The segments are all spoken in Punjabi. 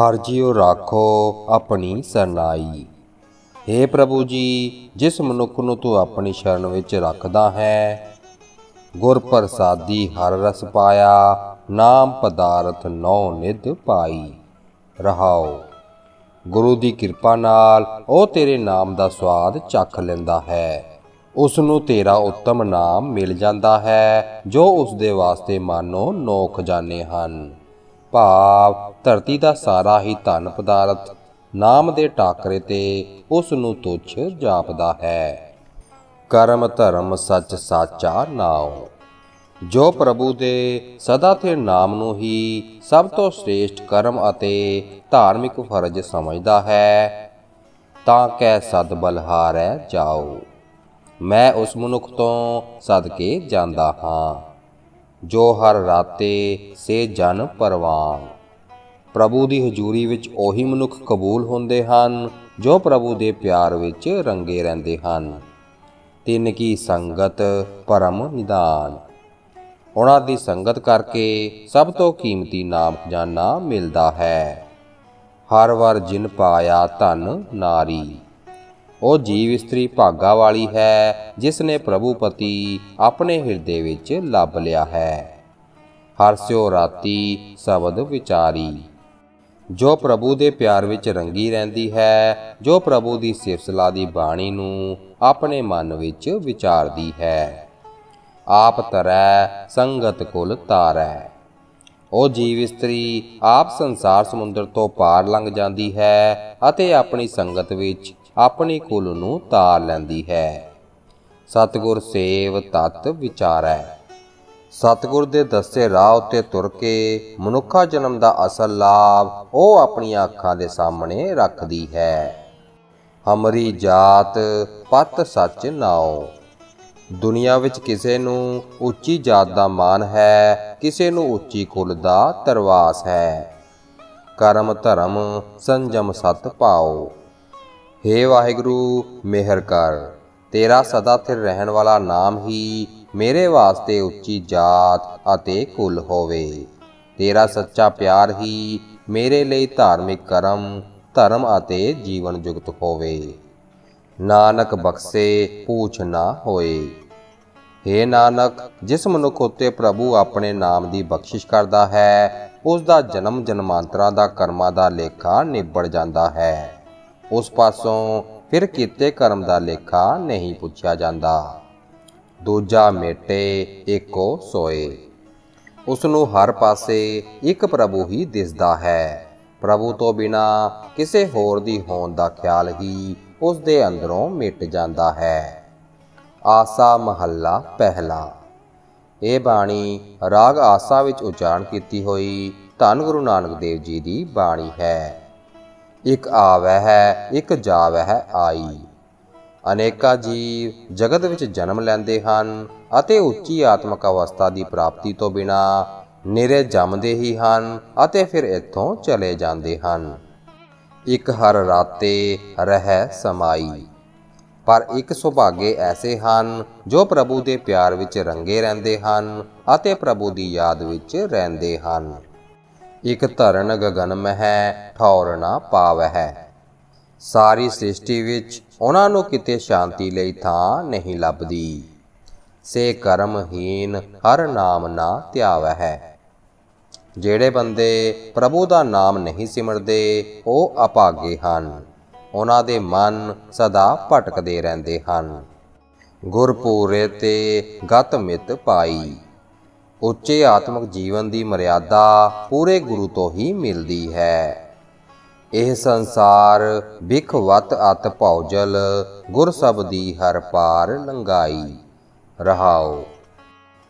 ਹਰ ਜੀਉ ਰਾਖੋ ਆਪਣੀ ਸਰਨਾਈ। हे ਪ੍ਰਭੂ ਜੀ, ਜਿਸ ਮਨੁੱਖ ਨੂੰ ਤੂੰ ਆਪਣੀ ਸ਼ਰਨ ਵਿੱਚ ਰੱਖਦਾ ਹੈ, ਗੁਰ ਪ੍ਰਸਾਦੀ ਹਰ ਰਸ ਪਾਇਆ, ਨਾਮ ਪਦਾਰਥ ਨੌ ਨਿਧ ਪਾਈ। ਰਹਾਓ, ਗੁਰੂ ਦੀ ਕਿਰਪਾ ਨਾਲ ਉਹ ਤੇਰੇ ਨਾਮ ਦਾ ਸਵਾਦ ਚੱਖ ਲੈਂਦਾ ਹੈ। ਉਸ ਨੂੰ ਤੇਰਾ ਉੱਤਮ ਨਾਮ ਮਿਲ ਜਾਂਦਾ ਹੈ, ਜੋ ਉਸ ਦੇ ਵਾਸਤੇ ਮਾਨੋ ਨੋਖ ਖਜ਼ਾਨੇ ਹਨ। ਭਾਵ ਧਰਤੀ ਦਾ ਸਾਰਾ ਹੀ ਧਨ ਪਦਾਰਥ, ਨਾਮ ਦੇ ਟਾਕਰੇ ਤੇ ਉਸ ਨੂੰ ਤੁਛ ਜਾਪਦਾ ਹੈ। ਕਰਮ ਧਰਮ ਸੱਚ ਸਾਚਾ ਨਾਉ। ਜੋ ਪ੍ਰਭੂ ਦੇ ਸਦਾ ਤੇ ਨਾਮ ਨੂੰ ਹੀ ਸਭ ਤੋਂ ਸ੍ਰੇਸ਼ਟ ਕਰਮ ਅਤੇ ਧਾਰਮਿਕ ਫਰਜ਼ ਸਮਝਦਾ ਹੈ, ਤਾਂ ਕੈ ਸਦ ਬਲਹਾਰੈ ਜਾਓ ਮੈਂ ਉਸ ਮਨੁੱਖ ਤੋਂ ਸਦਕੇ ਜਾਂਦਾ ਹਾਂ। ਜੋ ਹਰ ਰਾਤੇ ਸੇ ਜਨ ਪਰਵਾਨ। ਪ੍ਰਭੂ ਦੀ ਹਜ਼ੂਰੀ ਵਿੱਚ ਉਹੀ ਮਨੁੱਖ ਕਬੂਲ ਹੁੰਦੇ ਹਨ, ਜੋ ਪ੍ਰਭੂ ਦੇ ਪਿਆਰ ਵਿੱਚ ਰੰਗੇ ਰਹਿੰਦੇ ਹਨ। ਤਿੰਨ ਕੀ ਸੰਗਤ, ਪਰਮ ਨਿਦਾਨ। ਉਹਨਾਂ ਦੀ ਸੰਗਤ ਕਰਕੇ ਸਭ ਤੋਂ ਕੀਮਤੀ ਨਾਮ ਖਜ਼ਾਨਾ ਮਿਲਦਾ ਹੈ। ਹਰ ਵਾਰ ਜਿਨ ਪਾਇਆ ਧਨ ਨਾਰੀ। ਉਹ ਜੀਵ ਇਸਤਰੀ ਭਾਗਾ ਵਾਲੀ ਹੈ, ਜਿਸ ਨੇ ਪ੍ਰਭੂ ਪਤੀ ਆਪਣੇ ਹਿਰਦੇ ਵਿੱਚ ਲੱਭ ਲਿਆ ਹੈ। ਹਰ ਸਿਓ ਰਾਤੀ ਸ਼ਬਦ ਵਿਚਾਰੀ। ਜੋ ਪ੍ਰਭੂ ਦੇ ਪਿਆਰ ਵਿੱਚ ਰੰਗੀ ਰਹਿੰਦੀ ਹੈ, ਜੋ ਪ੍ਰਭੂ ਦੀ ਸਿਫਤਸਲਾ ਦੀ ਬਾਣੀ ਨੂੰ ਆਪਣੇ ਮਨ ਵਿੱਚ ਵਿਚਾਰਦੀ ਹੈ। ਆਪ ਤਰੈ, ਸੰਗਤ ਕੁਲ ਤਾਰੈ। ਉਹ ਜੀਵ ਇਸਤਰੀ ਆਪ ਸੰਸਾਰ ਸਮੁੰਦਰ ਤੋਂ ਪਾਰ ਲੰਘ ਜਾਂਦੀ ਹੈ ਅਤੇ ਆਪਣੀ ਸੰਗਤ ਵਿੱਚ ਆਪਣੀ ਕੁਲ ਨੂੰ ਤਾਰ ਲੈਂਦੀ ਹੈ। ਸਤਗੁਰ ਸੇਵ ਤਤ ਵਿਚਾਰੈ। ਸਤਗੁਰ ਦੇ ਦੱਸੇ ਰਾਹ ਉੱਤੇ ਤੁਰ ਕੇ ਮਨੁੱਖਾ ਜਨਮ ਦਾ ਅਸਲ ਲਾਭ ਉਹ ਆਪਣੀਆਂ ਅੱਖਾਂ ਦੇ ਸਾਹਮਣੇ ਰੱਖਦੀ ਹੈ। ਹਮਰੀ ਜਾਤ ਪਤ ਸੱਚ ਨਾਉ। ਦੁਨੀਆ ਵਿੱਚ ਕਿਸੇ ਨੂੰ ਉੱਚੀ ਜਾਤ ਦਾ ਮਾਣ ਹੈ, ਕਿਸੇ ਨੂੰ ਉੱਚੀ ਕੁਲ ਦਾ ਤਰਵਾਸ ਹੈ। ਕਰਮ ਧਰਮ ਸੰਜਮ ਸਤ ਪਾਓ हे ਵਾਹਿਗੁਰੂ, ਮਿਹਰ ਕਰ। ਤੇਰਾ ਸਦਾ ਸਥਿਰ ਰਹਿਣ ਵਾਲਾ ਨਾਮ ਹੀ ਮੇਰੇ ਵਾਸਤੇ ਉੱਚੀ ਜਾਤ ਅਤੇ ਕੁਲ ਹੋਵੇ। ਤੇਰਾ ਸੱਚਾ ਪਿਆਰ ਹੀ ਮੇਰੇ ਲਈ ਧਾਰਮਿਕ ਕਰਮ, ਧਰਮ ਅਤੇ ਜੀਵਨ ਜੁਗਤ ਹੋਵੇ। ਨਾਨਕ ਬਖਸ਼ੇ, ਪੂਛ ਨਾ ਹੋਏ। हे ਨਾਨਕ, ਜਿਸ ਮਨੁੱਖ ਉਤੇ ਪ੍ਰਭੂ ਆਪਣੇ ਨਾਮ ਦੀ ਬਖਸ਼ਿਸ਼ ਕਰਦਾ ਹੈ ਉਸ ਦਾ ਜਨਮ ਜਨਮਾਂਤਰਾਂ ਦਾ ਕਰਮਾਂ ਦਾ ਲੇਖਾ ਨਿਬੜ ਜਾਂਦਾ ਹੈ। ਉਸ ਪਾਸੋਂ ਫਿਰ ਕੀਤੇ ਕਰਮ ਦਾ ਲੇਖਾ ਨਹੀਂ ਪੁੱਛਿਆ ਜਾਂਦਾ। ਦੂਜਾ ਮੇਟੇ ਇੱਕੋ ਸੋਏ। ਉਸ ਨੂੰ ਹਰ ਪਾਸੇ ਇੱਕ ਪ੍ਰਭੂ ਹੀ ਦਿਸਦਾ ਹੈ। ਪ੍ਰਭੂ ਤੋਂ ਬਿਨਾ ਕਿਸੇ ਹੋਰ ਦੀ ਹੋਣ ਦਾ ਖਿਆਲ ਹੀ ਉਸ ਦੇ ਅੰਦਰੋਂ ਮਿਟ ਜਾਂਦਾ ਹੈ। ਆਸਾ ਮਹੱਲਾ ਪਹਿਲਾ। ਇਹ ਬਾਣੀ ਰਾਗ ਆਸਾ ਵਿੱਚ ਉਚਾਰਨ ਕੀਤੀ ਹੋਈ ਧੰਨ ਗੁਰੂ ਨਾਨਕ ਦੇਵ ਜੀ ਦੀ ਬਾਣੀ ਹੈ। ਇੱਕ ਆਵੈ ਹੈ, ਇੱਕ ਜਾਵੈ ਹੈ ਆਈ। ਅਨੇਕਾਂ ਜੀਵ ਜਗਤ ਵਿੱਚ ਜਨਮ ਲੈਂਦੇ ਹਨ ਅਤੇ ਉੱਚੀ ਆਤਮਿਕ ਅਵਸਥਾ ਦੀ ਪ੍ਰਾਪਤੀ ਤੋਂ ਬਿਨਾ ਨਿਰੇ ਜੰਮਦੇ ਹੀ ਹਨ ਅਤੇ ਫਿਰ ਇੱਥੋਂ ਚਲੇ ਜਾਂਦੇ ਹਨ। ਇੱਕ ਹਰ ਰਾਤੇ ਰਹਿ ਸਮਾਈ। ਪਰ ਇੱਕ ਸੁਭਾਗੇ ਐਸੇ ਹਨ ਜੋ ਪ੍ਰਭੂ ਦੇ ਪਿਆਰ ਵਿੱਚ ਰੰਗੇ ਰਹਿੰਦੇ ਹਨ ਅਤੇ ਪ੍ਰਭੂ ਦੀ ਯਾਦ ਵਿੱਚ ਰਹਿੰਦੇ ਹਨ। ਇਕ ਧਰਨ ਗਗਨ ਮਹਿ ਠੌਰ ਨਾ ਪਾਵਹਿ। ਸਾਰੀ ਸ੍ਰਿਸ਼ਟੀ ਵਿੱਚ ਉਹਨਾਂ ਨੂੰ ਕਿਤੇ ਸ਼ਾਂਤੀ ਲਈ ਥਾਂ ਨਹੀਂ ਲੱਭਦੀ। ਸੇ ਕਰਮਹੀਨ ਹਰ ਨਾਮ ਨਾ ਧਿਆਵਹਿ। ਜਿਹੜੇ ਬੰਦੇ ਪ੍ਰਭੂ ਦਾ ਨਾਮ ਨਹੀਂ ਸਿਮਰਦੇ, ਉਹ ਅਭਾਗੇ ਹਨ। ਉਹਨਾਂ ਦੇ ਮਨ ਸਦਾ ਭਟਕਦੇ ਰਹਿੰਦੇ ਹਨ। ਗੁਰਪੂਰੇ ਤੇ ਗਤ ਮਿਤ ਪਾਈ। ਉੱਚੇ ਆਤਮਿਕ ਜੀਵਨ ਦੀ ਮਰਿਆਦਾ ਪੂਰੇ ਗੁਰੂ ਤੋਂ ਹੀ ਮਿਲਦੀ ਹੈ। ਇਹ ਸੰਸਾਰ ਵਿਖਵਤ ਅਤ ਭੌਜਲ ਗੁਰ ਦੀ ਹਰ ਪਾਰ ਲੰਗਾਈ ਰਹਾਓ।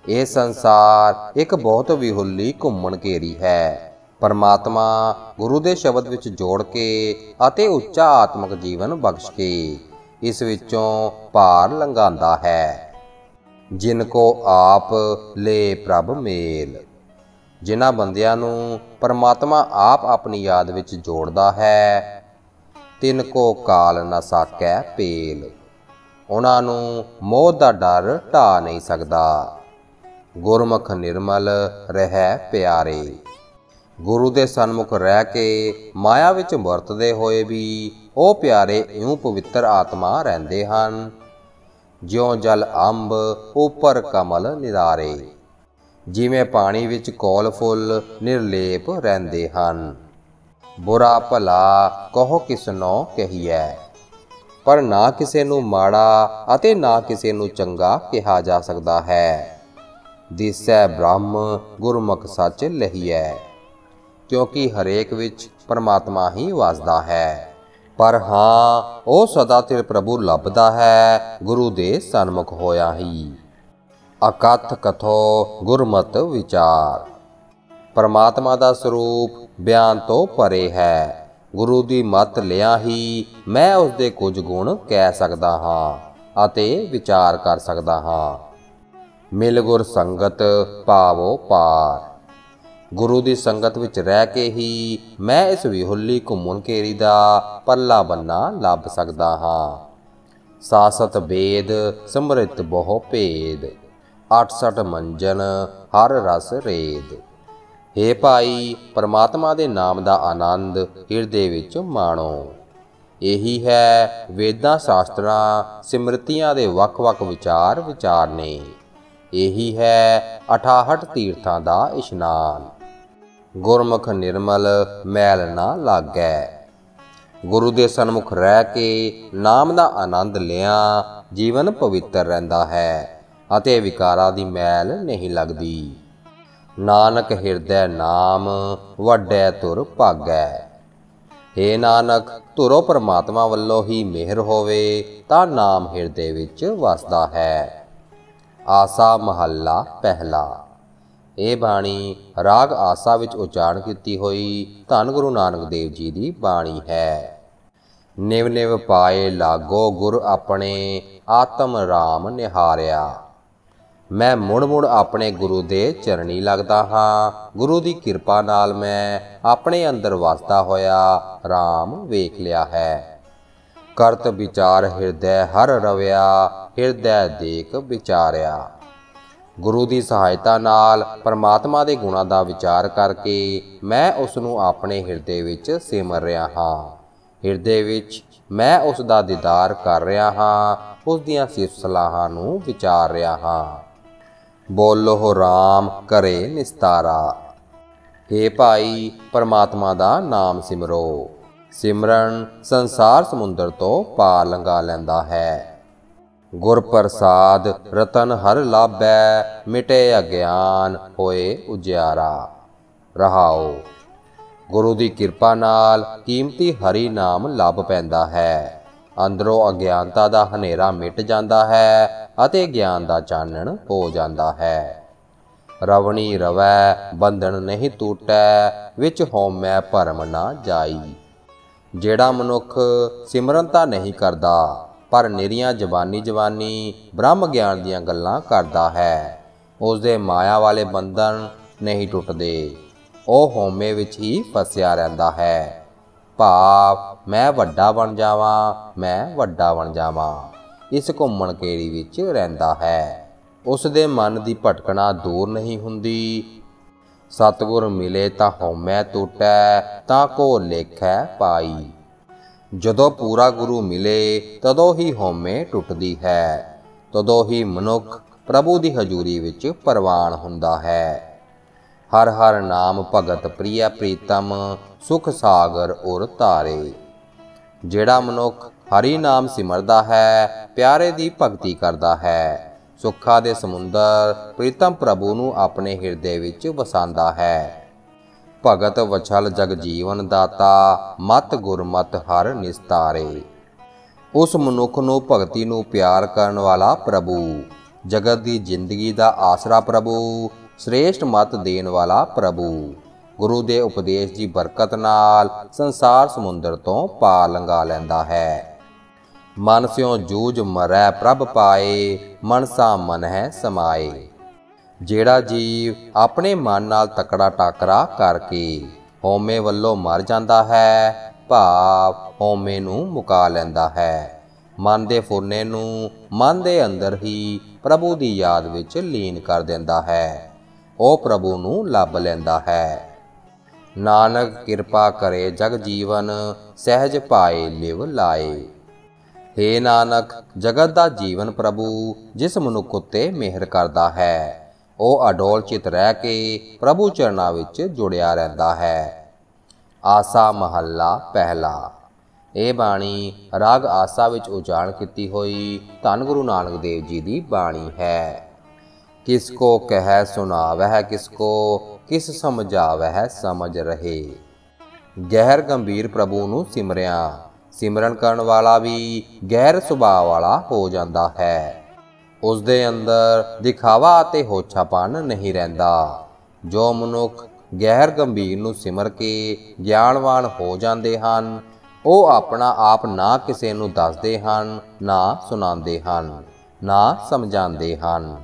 ਇਹ ਸੰਸਾਰ ਇੱਕ ਬਹੁਤ ਵਿਹੁੱਲੀ ਘੁੰਮਣ ਘੇਰੀ ਹੈ। ਪਰਮਾਤਮਾ ਗੁਰੂ ਦੇ ਸ਼ਬਦ ਵਿੱਚ ਜੋੜ ਕੇ ਅਤੇ ਉੱਚਾ ਆਤਮਿਕ ਜੀਵਨ ਬਖਸ਼ ਕੇ ਇਸ ਵਿੱਚੋਂ ਪਾਰ ਲੰਘਾਉਂਦਾ ਹੈ। ਜਿਨ ਕੋ ਆਪ ਲੈ ਪ੍ਰਭ ਮੇਲ। ਜਿਨ੍ਹਾਂ ਬੰਦਿਆਂ ਨੂੰ ਪਰਮਾਤਮਾ ਆਪ ਆਪਣੀ ਯਾਦ ਵਿੱਚ ਜੋੜਦਾ ਹੈ, ਤਿਨ ਕੋ ਕਾਲ ਨਾ ਸਾਕੈ ਪੇਲ। ਉਹਨਾਂ ਨੂੰ ਮੋਹ ਦਾ ਡਰ ਢਾ ਨਹੀਂ ਸਕਦਾ। ਗੁਰਮੁਖ ਨਿਰਮਲ ਰਹਿ ਪਿਆਰੇ। ਗੁਰੂ ਦੇ ਸਨਮੁਖ ਰਹਿ ਕੇ ਮਾਇਆ ਵਿੱਚ ਵਰਤਦੇ ਹੋਏ ਵੀ ਉਹ ਪਿਆਰੇ ਇਉਂ ਪਵਿੱਤਰ ਆਤਮਾ ਰਹਿੰਦੇ ਹਨ। ਜਿਉਂ ਜਲ ਅੰਬ, ਉੱਪਰ ਕਮਲ ਨਿਦਾਰੇ ਜਿਵੇਂ ਪਾਣੀ ਵਿੱਚ ਕੋਲ ਫੁੱਲ ਨਿਰਲੇਪ ਰਹਿੰਦੇ ਹਨ। ਬੁਰਾ ਭਲਾ ਕਹੋ ਕਿਸਨੋ ਕਹੀਐ। ਪਰ ਨਾ ਕਿਸੇ ਨੂੰ ਮਾੜਾ ਅਤੇ ਨਾ ਕਿਸੇ ਨੂੰ ਚੰਗਾ ਕਿਹਾ ਜਾ ਸਕਦਾ ਹੈ। ਦਿਸੈ ਬ੍ਰਹਮ ਗੁਰਮੁਖ ਸੱਚ ਲਹੀਐ। ਕਿਉਂਕਿ ਹਰੇਕ ਵਿੱਚ ਪਰਮਾਤਮਾ ਹੀ ਵਸਦਾ ਹੈ। ਪਰ ਹਾਂ, ਉਹ ਸਦਾ ਤੇ ਪ੍ਰਭੂ ਲੱਭਦਾ ਹੈ, ਗੁਰੂ ਦੇ ਸਨਮੁਖ ਹੋਇਆ ਹੀ। ਅਕਥ ਕਥੋ ਗੁਰਮਤ ਵਿਚਾਰ। ਪਰਮਾਤਮਾ ਦਾ ਸਰੂਪ ਬਿਆਨ ਤੋਂ ਪਰੇ ਹੈ। ਗੁਰੂ ਦੀ ਮਤ ਲਿਆ ਹੀ ਮੈਂ ਉਸ ਦੇ ਕੁਝ ਗੁਣ ਕਹਿ ਸਕਦਾ ਹਾਂ ਅਤੇ ਵਿਚਾਰ ਕਰ ਸਕਦਾ ਹਾਂ। ਮਿਲ ਗੁਰ ਸੰਗਤ ਪਾਵੋ ਪਾਰ। ਗੁਰੂ ਦੀ ਸੰਗਤ ਵਿੱਚ ਰਹਿ ਕੇ ਹੀ ਮੈਂ ਇਸ ਵਿਹੁੱਲੀ ਘੁੰਮਣ ਘੇਰੀ ਦਾ ਪੱਲਾ ਬੰਨਾ ਲੱਭ ਸਕਦਾ ਹਾਂ। ਸਾਸਤ ਵੇਦ ਸਮ੍ਰਿਤ ਬਹੁ ਭੇਦ 68 ਮੰਜਨ, ਹਰ ਰਸ ਰੇਦ। हे ਭਾਈ, ਪਰਮਾਤਮਾ ਦੇ ਨਾਮ ਦਾ ਆਨੰਦ ਹਿਰਦੇ ਵਿੱਚ ਮਾਣੋ। ਇਹੀ ਹੈ ਵੇਦਾਂ, ਸ਼ਾਸਤਰਾਂ, ਸਿਮਰਤੀਆਂ ਦੇ ਵੱਖ-ਵੱਖ ਵਿਚਾਰ ਵਿਚਾਰ ਨੇ ਇਹੀ ਹੈ 68 ਤੀਰਥਾਂ ਦਾ ਇਸ਼ਨਾਨ। ਗੁਰਮੁਖ ਨਿਰਮਲ ਮੈਲ ਨਾ ਲਾਗੈ। ਗੁਰੂ ਦੇ ਸਨਮੁਖ ਰਹਿ ਕੇ ਨਾਮ ਦਾ ਆਨੰਦ ਲਿਆ, ਜੀਵਨ ਪਵਿੱਤਰ ਰਹਿੰਦਾ ਹੈ ਅਤੇ ਵਿਕਾਰਾਂ ਦੀ ਮੈਲ ਨਹੀਂ ਲੱਗਦੀ। ਨਾਨਕ ਹਿਰਦੈ ਨਾਮ, ਵੱਡੈ ਤੁਰ ਭਾਗੈ। ਏ ਨਾਨਕ, ਧੁਰੋ ਪਰਮਾਤਮਾ ਵੱਲੋਂ ਹੀ ਮਿਹਰ ਹੋਵੇ, ਤਾਂ ਨਾਮ ਹਿਰਦੇ ਵਿੱਚ ਵਸਦਾ ਹੈ। ਆਸਾ ਮਹੱਲਾ ਪਹਿਲਾ। ਇਹ ਬਾਣੀ ਰਾਗ ਆਸਾ ਵਿੱਚ ਉਚਾਰਨ ਕੀਤੀ ਹੋਈ ਧੰਨ ਗੁਰੂ ਨਾਨਕ ਦੇਵ ਜੀ ਦੀ ਬਾਣੀ ਹੈ। ਨਿਵ ਨਿਵ ਪਾਏ ਲਾਗੋ ਗੁਰ ਆਪਣੇ, ਆਤਮ ਰਾਮ ਨਿਹਾਰਿਆ। ਮੈਂ ਮੁੜ ਮੁੜ ਆਪਣੇ ਗੁਰੂ ਦੇ ਚਰਣੀ ਲੱਗਦਾ ਹਾਂ। ਗੁਰੂ ਦੀ ਕਿਰਪਾ ਨਾਲ ਮੈਂ ਆਪਣੇ ਅੰਦਰ ਵਸਦਾ ਹੋਇਆ RAM ਵੇਖ ਲਿਆ ਹੈ। ਕਰਤ ਵਿਚਾਰ ਹਿਰਦੈ ਹਰ ਰਵਿਆ, ਹਿਰਦੈ ਦੇਖ ਵਿਚਾਰਿਆ। ਗੁਰੂ ਦੀ ਸਹਾਇਤਾ ਨਾਲ ਪਰਮਾਤਮਾ ਦੇ ਗੁਣਾਂ ਦਾ ਵਿਚਾਰ ਕਰਕੇ ਮੈਂ ਉਸ ਨੂੰ ਆਪਣੇ ਹਿਰਦੇ ਵਿੱਚ ਸਿਮਰ ਰਿਹਾ ਹਾਂ। ਹਿਰਦੇ ਵਿੱਚ ਮੈਂ ਉਸ ਦਾ ਦੀਦਾਰ ਕਰ ਰਿਹਾ ਹਾਂ ਉਸ ਦੀਆਂ ਸਿਫਤ ਸਲਾਹਾਂ ਨੂੰ ਵਿਚਾਰ ਰਿਹਾ ਹਾਂ। ਬੋਲੋ ਰਾਮ ਕਰੇ ਨਿਸਤਾਰਾ। ਏ ਭਾਈ, ਪਰਮਾਤਮਾ ਦਾ ਨਾਮ ਸਿਮਰੋ। ਸਿਮਰਨ ਸੰਸਾਰ ਸਮੁੰਦਰ ਤੋਂ ਪਾਰ ਲੰਘਾ ਲੈਂਦਾ ਹੈ। ਗੁਰ ਪ੍ਰਸਾਦ ਰਤਨ ਹਰ ਲਾਭੈ, ਮਿਟੇ ਅਗਿਆਨ ਹੋਏ ਉਜਿਆਰਾ। ਰਹਾਓ, ਗੁਰੂ ਦੀ ਕਿਰਪਾ ਨਾਲ ਕੀਮਤੀ ਹਰੀ ਨਾਮ ਲੱਭ ਪੈਂਦਾ ਹੈ। ਅੰਦਰੋਂ ਅਗਿਆਨਤਾ ਦਾ ਹਨੇਰਾ ਮਿਟ ਜਾਂਦਾ ਹੈ ਅਤੇ ਗਿਆਨ ਦਾ ਚਾਨਣ ਹੋ ਜਾਂਦਾ ਹੈ। ਰਵਣੀ ਰਵੈ, ਬੰਧਨ ਨਹੀਂ ਟੂਟੈ, ਵਿੱਚ ਹੋਮੈ ਭਰਮ ਨਾ ਜਾਈ। ਜਿਹੜਾ ਮਨੁੱਖ ਸਿਮਰਨ ਤਾਂ ਨਹੀਂ ਕਰਦਾ ਪਰ ਨਿਰੀਆਂ ਜ਼ਬਾਨੀ ਜ਼ਬਾਨੀ ਬ੍ਰਹਮ ਗਿਆਨ ਦੀਆਂ ਗੱਲਾਂ ਕਰਦਾ ਹੈ। ਉਸ ਦੇ ਮਾਇਆ ਵਾਲੇ ਬੰਧਨ ਨਹੀਂ ਟੁੱਟਦੇ। ਉਹ ਹੋਮੇ ਵਿੱਚ ਹੀ ਫਸਿਆ ਰਹਿੰਦਾ ਹੈ। ਭਾਵ, ਮੈਂ ਵੱਡਾ ਬਣ ਜਾਵਾਂ, ਮੈਂ ਵੱਡਾ ਬਣ ਜਾਵਾਂ। ਇਸ ਘੁੰਮਣ ਕੇੜੀ ਵਿੱਚ ਰਹਿੰਦਾ ਹੈ। ਉਸ ਦੇ ਮਨ ਦੀ ਭਟਕਣਾ ਦੂਰ ਨਹੀਂ ਹੁੰਦੀ। ਸਤਗੁਰ ਮਿਲੇ ਤਾਂ ਹਉਮੈ ਟੁੱਟੈ, ਤਾਂ ਕੋ ਲੇਖੈ ਪਾਈ। ਜਦੋਂ ਪੂਰਾ ਗੁਰੂ ਮਿਲੇ, ਤਦੋਂ ਹੀ ਹਉਮੈ ਟੁੱਟਦੀ ਹੈ। ਤਦੋਂ ਹੀ ਮਨੁੱਖ ਪ੍ਰਭੂ ਦੀ ਹਜ਼ੂਰੀ ਵਿੱਚ ਪ੍ਰਵਾਨ ਹੁੰਦਾ ਹੈ। ਹਰ ਹਰ ਨਾਮ ਭਗਤ ਪ੍ਰਿਆ ਪ੍ਰੀਤਮ, ਸੁਖ ਸਾਗਰ ਔਰ ਤਾਰੇ ਜਿਹੜਾ ਮਨੁੱਖ ਹਰੀ ਨਾਮ ਸਿਮਰਦਾ ਹੈ, ਪਿਆਰੇ ਦੀ ਭਗਤੀ ਕਰਦਾ ਹੈ। ਸੁੱਖਾਂ ਦੇ ਸਮੁੰਦਰ ਪ੍ਰੀਤਮ ਪ੍ਰਭੂ ਨੂੰ ਆਪਣੇ ਹਿਰਦੇ ਵਿੱਚ ਵਸਾਉਂਦਾ ਹੈ। ਭਗਤ ਵਛਲ ਜਗ ਜੀਵਨ ਦਾਤਾ, ਮਤ ਗੁਰਮਤ ਹਰ ਨਿਸਤਾਰੇ। ਉਸ ਮਨੁੱਖ ਨੂੰ ਭਗਤੀ ਨੂੰ ਪਿਆਰ ਕਰਨ ਵਾਲਾ ਪ੍ਰਭੂ, ਜਗਤ ਦੀ ਜ਼ਿੰਦਗੀ ਦਾ ਆਸਰਾ ਪ੍ਰਭੂ, ਸ੍ਰੇਸ਼ਟ ਮਤ ਦੇਣ ਵਾਲਾ ਪ੍ਰਭੂ। ਗੁਰੂ ਦੇ ਉਪਦੇਸ਼ ਦੀ ਬਰਕਤ ਨਾਲ ਸੰਸਾਰ ਸਮੁੰਦਰ ਤੋਂ ਪਾਰ ਲੰਘਾ ਲੈਂਦਾ ਹੈ। ਮਨ ਸਿਓ ਜੂਝ ਮਰੈ ਪ੍ਰਭ ਪਾਏ, ਮਨਸਾ ਮਨ ਹੈ ਸਮਾਏ। ਜਿਹੜਾ ਜੀਵ ਆਪਣੇ ਮਨ ਨਾਲ ਤਕੜਾ ਟਾਕਰਾ ਕਰਕੇ ਹਉਮੈ ਵੱਲੋਂ ਮਰ ਜਾਂਦਾ ਹੈ, ਭਾਵ ਹਉਮੈ ਨੂੰ ਮੁਕਾ ਲੈਂਦਾ ਹੈ। ਮਨ ਦੇ ਫੁਰਨੇ ਨੂੰ ਮਨ ਦੇ ਅੰਦਰ ਹੀ ਪ੍ਰਭੂ ਦੀ ਯਾਦ ਵਿੱਚ ਲੀਨ ਕਰ ਦਿੰਦਾ ਹੈ। ਉਹ ਪ੍ਰਭੂ ਨੂੰ ਲੱਭ ਲੈਂਦਾ ਹੈ। ਨਾਨਕ ਕਿਰਪਾ ਕਰੇ ਜਗ ਜੀਵਨ ਸਹਿਜ ਪਾਏ ਲਿਵ ਲਾਏ। ਹੇ ਨਾਨਕ, ਜਗਤ ਦਾ ਜੀਵਨ ਪ੍ਰਭੂ ਜਿਸ ਮਨੁੱਖ ਉਤੇ ਮਿਹਰ ਕਰਦਾ ਹੈ। ਉਹ ਅਡੋਲ ਚਿਤ ਰਹਿ ਕੇ ਪ੍ਰਭੂ ਚਰਨਾਂ ਵਿੱਚ ਜੁੜਿਆ ਰਹਿੰਦਾ ਹੈ। ਆਸਾ ਮਹੱਲਾ ਪਹਿਲਾ। ਇਹ ਬਾਣੀ ਰਾਗ ਆਸਾ ਵਿੱਚ ਉਚਾਰਨ ਕੀਤੀ ਹੋਈ ਧੰਨ ਗੁਰੂ ਨਾਨਕ ਦੇਵ ਜੀ ਦੀ ਬਾਣੀ ਹੈ। ਕਿਸ ਕੋ ਕਹਿ ਸੁਨਾਵਹਿ ਕਿਸ ਕੋ ਕਿਸ ਸਮਝਾਵਹਿ, ਸਮਝ ਰਹੇ। ਗਹਿਰ ਗੰਭੀਰ ਪ੍ਰਭੂ ਨੂੰ ਸਿਮਰਿਆ। ਸਿਮਰਨ ਕਰਨ ਵਾਲਾ ਵੀ ਗਹਿਰ ਸੁਭਾਅ ਵਾਲਾ ਹੋ ਜਾਂਦਾ ਹੈ। ਉਸ ਦੇ ਅੰਦਰ ਦਿਖਾਵਾ ਅਤੇ ਹੋਛਾਪਨ ਨਹੀਂ ਰਹਿੰਦਾ। ਜੋ ਮਨੁੱਖ ਗਹਿਰ ਗੰਭੀਰ ਨੂੰ ਸਿਮਰ ਕੇ ਗਿਆਨਵਾਨ ਹੋ ਜਾਂਦੇ ਹਨ, ਉਹ ਆਪਣਾ ਆਪ ਨਾ ਕਿਸੇ ਨੂੰ ਦੱਸਦੇ ਹਨ, ਨਾ ਸੁਣਾਉਂਦੇ ਹਨ, ਨਾ ਸਮਝਾਉਂਦੇ ਹਨ।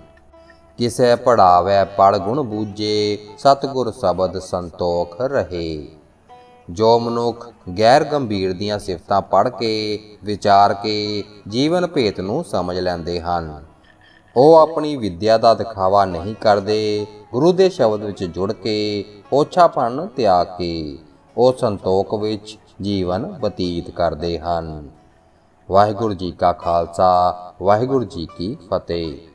ਕਿਸੇ ਪੜਾਵੇ ਪੜ ਗੁਣ ਬੂਝੇ, ਸਤਗੁਰ ਸ਼ਬਦ ਸੰਤੋਖ ਰਹੇ। ਜੋ ਮਨੁੱਖ ਗੈਰ ਗੰਭੀਰ ਦੀਆਂ ਸਿਫਤਾਂ ਪੜ੍ਹ ਕੇ, ਵਿਚਾਰ ਕੇ ਜੀਵਨ ਭੇਤ ਨੂੰ ਸਮਝ ਲੈਂਦੇ ਹਨ ਉਹ ਆਪਣੀ ਵਿੱਦਿਆ ਦਾ ਦਿਖਾਵਾ ਨਹੀਂ ਕਰਦੇ, ਗੁਰੂ ਦੇ ਸ਼ਬਦ ਵਿੱਚ ਜੁੜ ਕੇ ਓਛਾਪਨ ਤਿਆਗ ਕੇ ਉਹ ਸੰਤੋਖ ਵਿੱਚ ਜੀਵਨ ਬਤੀਤ ਕਰਦੇ ਹਨ। ਵਾਹਿਗੁਰੂ ਜੀ ਕਾ ਖਾਲਸਾ, ਵਾਹਿਗੁਰੂ ਜੀ ਕੀ ਫਤਿਹ।